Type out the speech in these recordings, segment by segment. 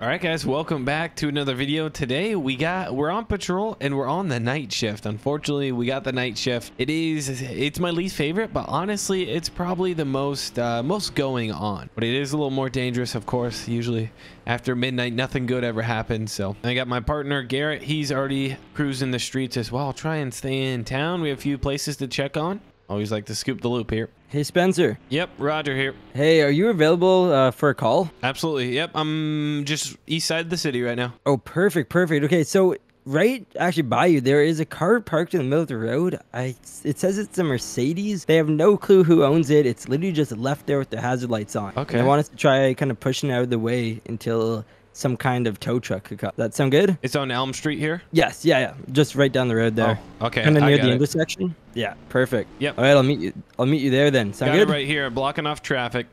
All right, guys, welcome back to another video. Today we got we're on patrol and we're on the night shift. Unfortunately, we got the night shift. It is it's my least favorite, but honestly, it's probably the most uh, most going on. But it is a little more dangerous, of course. Usually after midnight, nothing good ever happens. So I got my partner Garrett. He's already cruising the streets as well. Try and stay in town. We have a few places to check on. Always like to scoop the loop here. Hey, Spencer. Yep, Roger here. Hey, are you available uh, for a call? Absolutely. Yep, I'm just east side of the city right now. Oh, perfect, perfect. Okay, so right actually by you, there is a car parked in the middle of the road. I it says it's a Mercedes. They have no clue who owns it. It's literally just left there with the hazard lights on. Okay. And I want us to try kind of pushing it out of the way until some kind of tow truck could come. That sound good? It's on Elm Street here. Yes, yeah, yeah. Just right down the road there. Oh, okay. Kind of near the it. intersection. Yeah, perfect. Yep. All right, I'll meet you. I'll meet you there then. Sound Got good? it right here, blocking off traffic.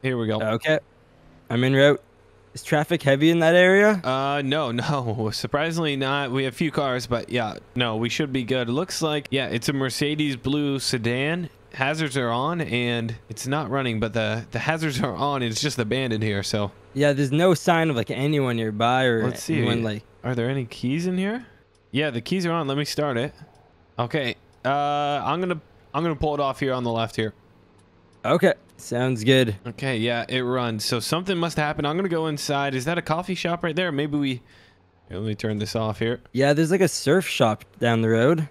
Here we go. Okay. I'm in route. Is traffic heavy in that area? Uh, no, no. Surprisingly not. We have a few cars, but yeah, no, we should be good. It looks like, yeah, it's a Mercedes blue sedan. Hazards are on and it's not running, but the, the hazards are on. It's just abandoned here. So Yeah, there's no sign of like anyone nearby or let's see. anyone like. Are there any keys in here? Yeah, the keys are on. Let me start it. Okay. Uh, I'm going to, I'm going to pull it off here on the left here. Okay, sounds good. Okay, yeah, it runs. So something must happen. I'm gonna go inside. Is that a coffee shop right there? Maybe we. Here, let me turn this off here. Yeah, there's like a surf shop down the road.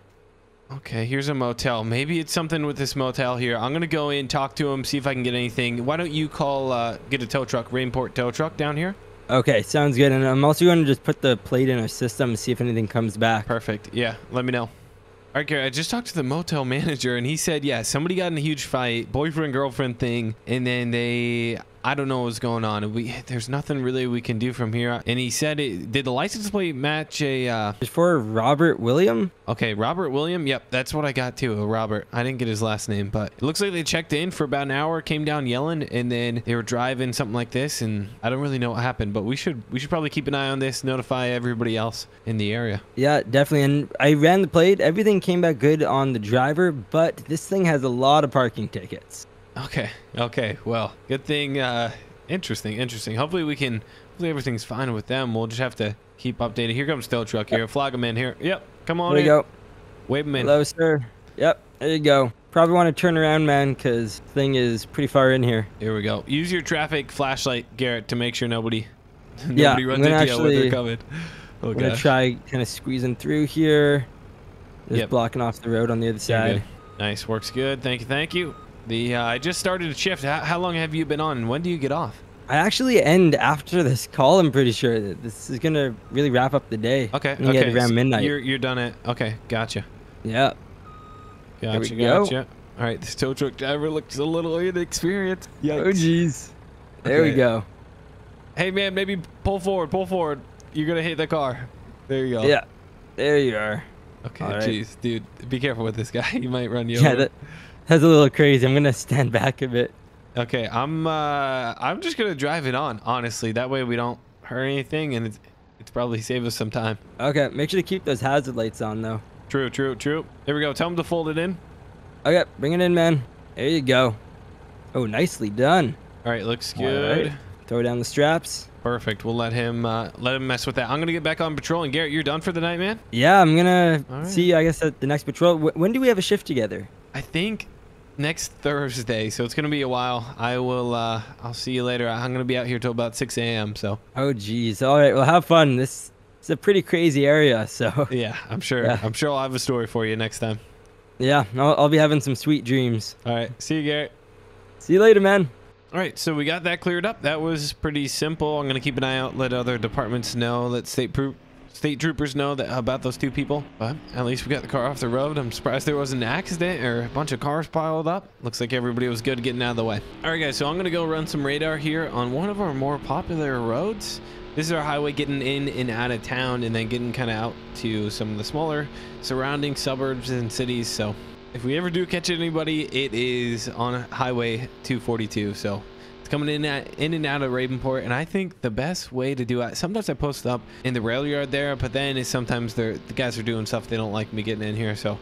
Okay, here's a motel. Maybe it's something with this motel here. I'm gonna go in, talk to him, see if I can get anything. Why don't you call, uh, get a tow truck, Ravenport tow truck down here? Okay, sounds good. And I'm also going to just put the plate in our system and see if anything comes back. Perfect. Yeah, let me know. All right, Gary, I just talked to the motel manager and he said, yeah, somebody got in a huge fight, boyfriend girlfriend thing, and then they, I don't know what's going on. We there's nothing really we can do from here. And he said, it, did the license plate match a? Uh, It's for Robert William. okay, Robert William. Yep, that's what I got too. Robert. I didn't get his last name, but it looks like they checked in for about an hour, came down yelling, and then they were driving something like this. And I don't really know what happened, but we should we should probably keep an eye on this, notify everybody else in the area. Yeah, definitely. And I ran the plate. Everything came back good on the driver, but this thing has a lot of parking tickets. Okay. Okay. Well, good thing. Uh, interesting. Interesting. Hopefully we can. Hopefully everything's fine with them. We'll just have to keep updated. Here comes tow truck here. Flag him in here. Yep. Come on There you in. go. Wave him in. Hello, sir. Yep, there you go. Probably want to turn around, man, because thing is pretty far in here. Here we go. Use your traffic flashlight, Garrett, to make sure nobody. Yeah, nobody I'm runs into you when they're coming. Oh I'm gonna try kind of squeezing through here. Just Yep. blocking off the road on the other side. Nice. Works good. Thank you. Thank you. The uh, I just started a shift. How, how long have you been on? When do you get off? I actually end after this call. I'm pretty sure this is gonna really wrap up the day. Okay. Okay. around so midnight. You're you're done at. Okay. Gotcha. Yeah. Gotcha. we go. All right. This tow truck driver looks a little inexperienced. Oh jeez. There we go. Hey man, maybe pull forward, pull forward. You're gonna hit the car. There you go. Yeah. There you are. Okay, All right. jeez, dude, be careful with this guy. He might run you Yeah, over. that, that's a little crazy. I'm gonna stand back a bit. Okay, I'm uh, I'm just gonna drive it on. Honestly, that way we don't hurt anything, and it's it's probably save us some time. Okay, make sure to keep those hazard lights on though. True, true, true. Here we go. Tell him to fold it in. Okay, bring it in, man. There you go. Oh, nicely done. All right, looks good. right. Throw down the straps. Perfect. We'll let him uh, let him mess with that. I'm gonna get back on patrol. And Garrett, you're done for the night, man. Yeah, I'm gonna right. see. you, I guess at the next patrol. Wh- when do we have a shift together? I think next Thursday, so it's gonna be a while. I will. Uh, I'll see you later. I'm gonna be out here till about 6 a.m. So Oh, geez. All right. Well, have fun. This is a pretty crazy area, so yeah, I'm sure. Yeah. I'm sure I'll have a story for you next time. yeah, I'll, I'll be having some sweet dreams. All right. See you, Garrett. See you later, man. All right, so we got that cleared up. That was pretty simple. I'm gonna keep an eye out, let other departments know, let state pro- state troopers know that about those two people. But at least we got the car off the road. I'm surprised there was an accident or a bunch of cars piled up. Looks like everybody was good getting out of the way. All right, guys. So I'm gonna go run some radar here on one of our more popular roads. This is our highway getting in and out of town, and then getting kind of out to some of the smaller surrounding suburbs and cities. So if we ever do catch anybody, it is on Highway 242. So coming in at, in and out of Ravenport, and I think the best way to do it. Sometimes I post up in the rail yard there, but then is sometimes the guys are doing stuff they don't like me getting in here. So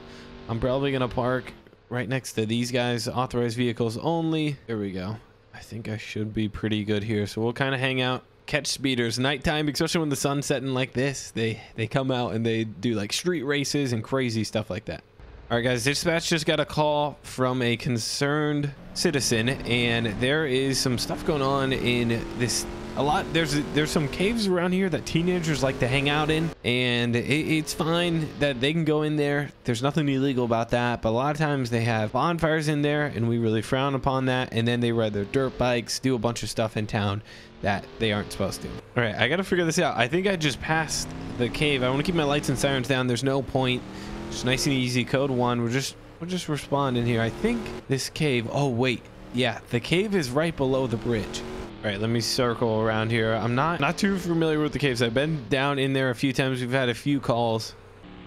I'm probably gonna park right next to these guys. Authorized vehicles only. There we go. I think I should be pretty good here. So we'll kind of hang out catch speeders nighttime, especially when the sun's setting like this. They they come out and they do like street races and crazy stuff like that. All right, guys, dispatch just got a call from a concerned citizen, and there is some stuff going on in this. A lot there's there's some caves around here that teenagers like to hang out in, and it, it's fine that they can go in there. There's nothing illegal about that, but a lot of times they have bonfires in there, and we really frown upon that. And then they ride their dirt bikes, do a bunch of stuff in town that they aren't supposed to. All right, I got to figure this out. I think I just passed the cave. I want to keep my lights and sirens down. There's no point. Just nice and easy. Code one. We're just we'll just respond in here. I think this cave. Oh wait, yeah, the cave is right below the bridge. All right, let me circle around here. I'm not not too familiar with the caves. I've been down in there a few times. We've had a few calls.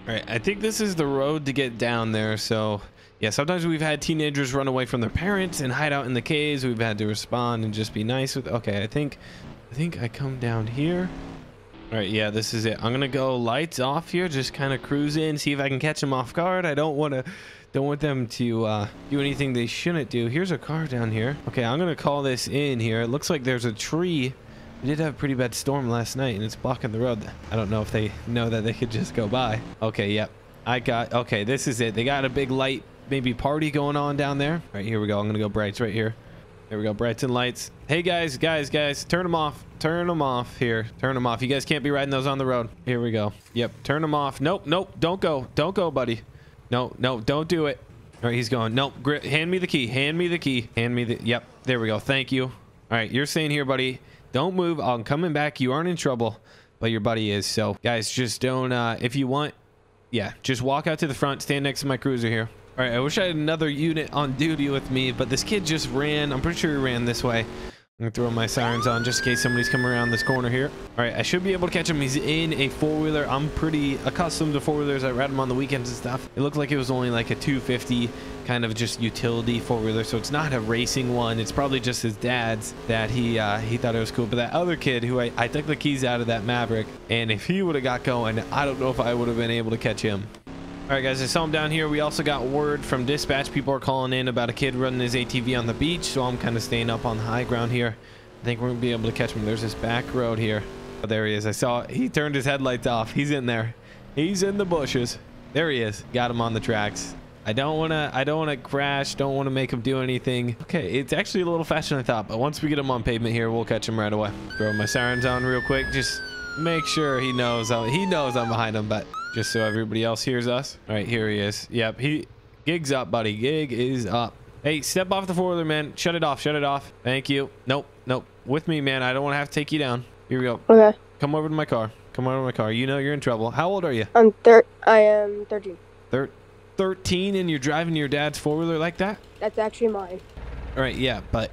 All right, I think this is the road to get down there. So yeah, sometimes we've had teenagers run away from their parents and hide out in the caves. We've had to respond and just be nice with. Okay, I think I think I come down here. All right, yeah, this is it. I'm gonna go lights off here, just kind of cruise in, see if I can catch them off guard. I don't want to, don't want them to uh, do anything they shouldn't do. Here's a car down here. Okay, I'm gonna call this in here. It looks like there's a tree. We did have a pretty bad storm last night, and it's blocking the road. I don't know if they know that they could just go by. Okay, yep. I got. Okay, this is it. They got a big light, maybe party going on down there. All right, here we go. I'm gonna go brights right here. There we go. Brights and lights. Hey guys, guys, guys, turn them off. Turn them off here. Turn them off. You guys can't be riding those on the road. Here we go. Yep. Turn them off. Nope. Nope. Don't go. Don't go, buddy. No, no, don't do it. All right, he's going. Nope. Hand me the key. Hand me the key. Hand me the. Yep. There we go. Thank you. All right, you're staying here, buddy. Don't move. I'm coming back. You aren't in trouble, but your buddy is. So, guys, just don't. Uh, if you want, yeah, just walk out to the front. Stand next to my cruiser here. All right, I wish I had another unit on duty with me, but this kid just ran. I'm pretty sure he ran this way. I'm gonna throw my sirens on just in case somebody's coming around this corner here. All right, I should be able to catch him. He's in a four-wheeler. I'm pretty accustomed to four-wheelers. I ride them on the weekends and stuff. It looked like it was only like a 250 kind of just utility four-wheeler, so it's not a racing one. It's probably just his dad's that he uh, he thought it was cool. But that other kid who I, I took the keys out of that Maverick, and if he would have got going, I don't know if I would have been able to catch him. All right, guys, I saw him down here. We also got word from dispatch. People are calling in about a kid running his ATV on the beach, so I'm kind of staying up on the high ground here. I think we're going to be able to catch him. There's this back road here. Oh, there he is. I saw he turned his headlights off. He's in there. He's in the bushes. There he is. Got him on the tracks. I don't want to I don't want to crash. Don't want to make him do anything. Okay, it's actually a little faster than I thought, but once we get him on pavement here, we'll catch him right away. Throw my sirens on real quick. Just make sure he knows. I'm, he knows I'm behind him, but just so everybody else hears us. All right, here he is. Yep, he gig's up, buddy. Gig is up. Hey, step off the four-wheeler, man. Shut it off. Shut it off. Thank you. Nope. Nope. With me, man. I don't want to have to take you down. Here we go. Okay. Come over to my car. Come over to my car. You know you're in trouble. How old are you? I'm thir- I am 13. Thir 13 and you're driving your dad's four-wheeler like that? That's actually mine. All right, yeah, but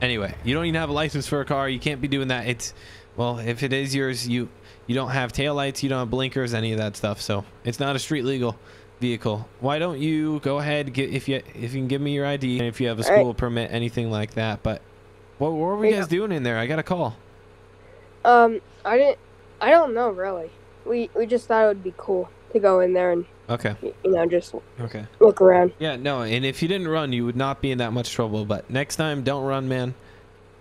anyway, you don't even have a license for a car. You can't be doing that. It's well, if it is yours, you you don't have taillights, you don't have blinkers, any of that stuff. So it's not a street legal vehicle. Why don't you go ahead get if you if you can give me your ID and if you have a All right. school permit, anything like that. But what, what were we guys doing in there? I got a call. Um, I didn't. I don't know really. We we just thought it would be cool to go in there and Okay. you know just Okay. look around. Yeah, no, and if you didn't run, you would not be in that much trouble. But next time, don't run, man.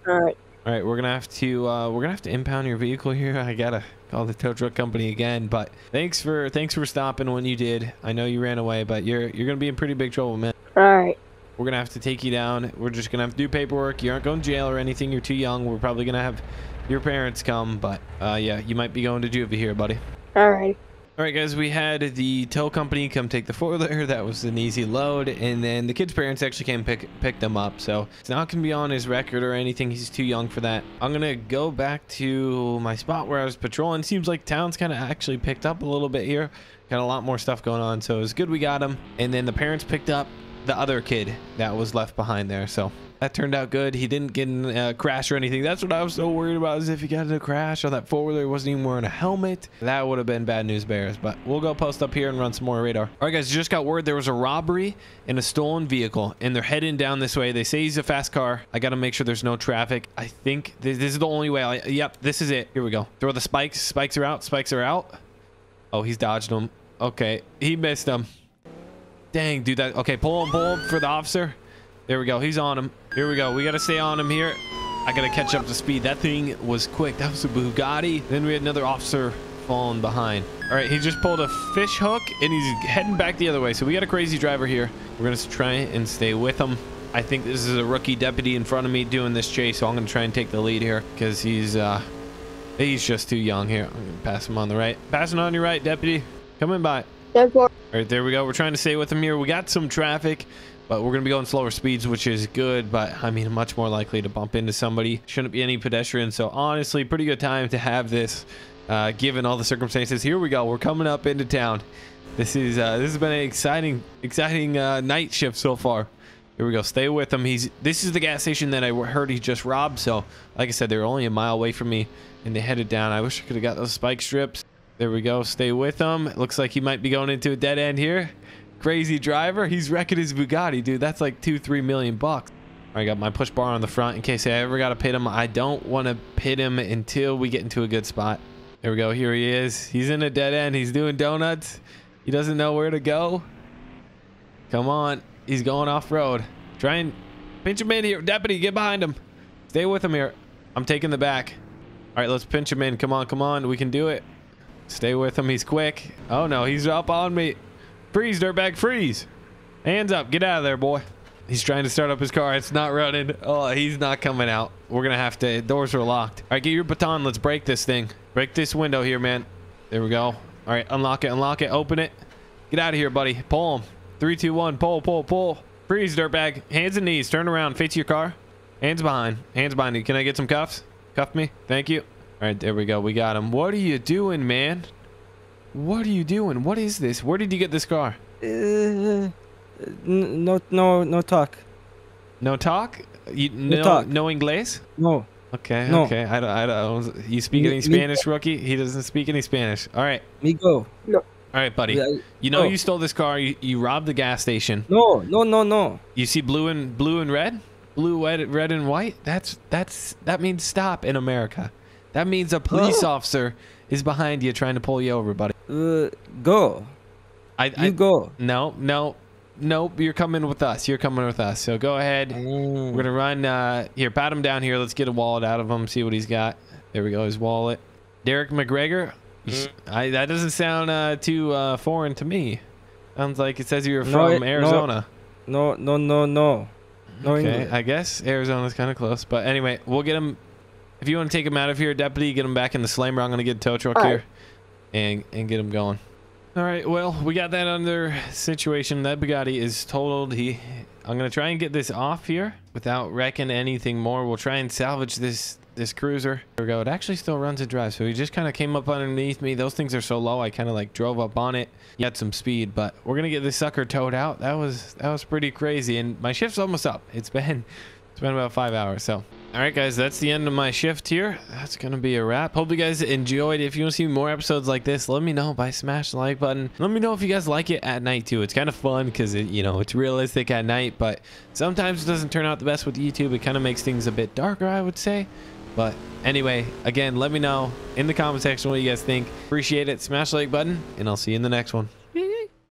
All right. All right, we're gonna have to uh, we're gonna have to impound your vehicle here. I gotta call the tow truck company again. But thanks for thanks for stopping when you did. I know you ran away, but you're you're gonna be in pretty big trouble, man. All right. We're gonna have to take you down. We're just gonna have to do paperwork. You aren't going to jail or anything. You're too young. We're probably gonna have your parents come, but uh, yeah, you might be going to juvie here, buddy. All right. All right, guys, we had the tow company come take the four-wheeler. That was an easy load. And then the kid's parents actually came pick, pick them up. So it's not going to be on his record or anything. He's too young for that. I'm going to go back to my spot where I was patrolling. Seems like town's kind of actually picked up a little bit here. Got a lot more stuff going on. So it was good we got him. And then the parents picked up the other kid that was left behind there. So that turned out good. He didn't get in a crash or anything. That's what I was so worried about is if he got in a crash on that four-wheeler, he wasn't even wearing a helmet. That would have been bad news bears, but we'll go post up here and run some more radar. All right, guys, just got word there was a robbery in a stolen vehicle, and they're heading down this way. They say he's a fast car. I got to make sure there's no traffic. I think this, this is the only way. I, yep, this is it. Here we go. Throw the spikes. Spikes are out. Spikes are out. Oh, he's dodged them. Okay, he missed them. Dang, dude. That okay. Pull him, pull him for the officer. There we go. He's on him. Here we go. We got to stay on him here. I gotta catch up to speed. That thing was quick. That was a Bugatti. Then we had another officer falling behind. All right, he just pulled a fish hook and he's heading back the other way. So we got a crazy driver here. We're gonna try and stay with him. I think this is a rookie deputy in front of me doing this chase, so I'm gonna try and take the lead here because he's uh he's just too young here. I'm gonna pass him on the right. Passing on your right, deputy. Coming by. Ten four. All right, there we go. We're trying to stay with him here. We got some traffic, but we're going to be going slower speeds, which is good. But I mean, much more likely to bump into somebody. Shouldn't be any pedestrians. So honestly, pretty good time to have this, uh, given all the circumstances. Here we go. We're coming up into town. This is uh, this has been an exciting, exciting uh, night shift so far. Here we go. Stay with him. He's this is the gas station that I heard he just robbed. So, like I said, they're only a mile away from me, and they headed down. I wish I could have got those spike strips. There we go. Stay with him. It looks like he might be going into a dead end here. Crazy driver. He's wrecking his Bugatti, dude. That's like two, three million bucks. I got my push bar on the front in case I ever got to pit him. I don't want to pit him until we get into a good spot. There we go. Here he is. He's in a dead end. He's doing donuts. He doesn't know where to go. Come on. He's going off road. Try and pinch him in here. Deputy, get behind him. Stay with him here. I'm taking the back. All right, let's pinch him in. Come on, come on. We can do it. Stay with him. He's quick. Oh, no. He's up on me. Freeze, dirtbag. Freeze. Hands up. Get out of there, boy. He's trying to start up his car. It's not running. Oh, he's not coming out. We're going to have to. Doors are locked. All right, get your baton. Let's break this thing. Break this window here, man. There we go. All right, unlock it. Unlock it. Open it. Get out of here, buddy. Pull him. Three, two, one. Pull, pull, pull. Freeze, dirtbag. Hands and knees. Turn around. Face your car. Hands behind. Hands behind you. Can I get some cuffs? Cuff me. Thank you. All right, there we go. We got him. What are you doing, man? What are you doing? What is this? Where did you get this car? Uh, no, no, no talk. No talk? You no, talk. no English? No. Okay, No. okay. I don't, I don't. You speak Me- any me- Spanish, rookie? He doesn't speak any Spanish. All right, Me go. all right, buddy. You know oh. you stole this car. You, you robbed the gas station. No, no, no, no. You see blue and blue and red, blue, red, red and white. That's that's that means stop in America. That means a police Oh. officer is behind you trying to pull you over, buddy. Uh, go. I, You I go. no no nope. You're coming with us. You're coming with us. So go ahead. Mm. We're gonna run uh here, pat him down here. Let's get a wallet out of him, see what he's got. There we go, his wallet. Derek McGregor. S- I, that doesn't sound uh, too uh, foreign to me. Sounds like it says you're No, from it- Arizona. No, no, no, no. No okay, English. I guess Arizona's kind of close. But anyway, we'll get him. If you want to take him out of here, deputy, get him back in the slammer. I'm gonna get a tow truck All right. here, and and get him going. All right. Well, we got that under situation. That Bugatti is totaled. He. I'm gonna try and get this off here without wrecking anything more. We'll try and salvage this this cruiser. There we go. It actually still runs and drives. So he just kind of came up underneath me. Those things are so low. I kind of like drove up on it. He had some speed, but we're gonna get this sucker towed out. That was that was pretty crazy. And my shift's almost up. It's been it's been about five hours. So all right, guys, that's the end of my shift here. That's going to be a wrap. Hope you guys enjoyed. If you want to see more episodes like this, let me know by smash the like button. Let me know if you guys like it at night too. It's kind of fun because it, you know, it's realistic at night, but sometimes it doesn't turn out the best with YouTube. It kind of makes things a bit darker, I would say. But anyway, again, let me know in the comment section what you guys think. Appreciate it. Smash the like button, and I'll see you in the next one.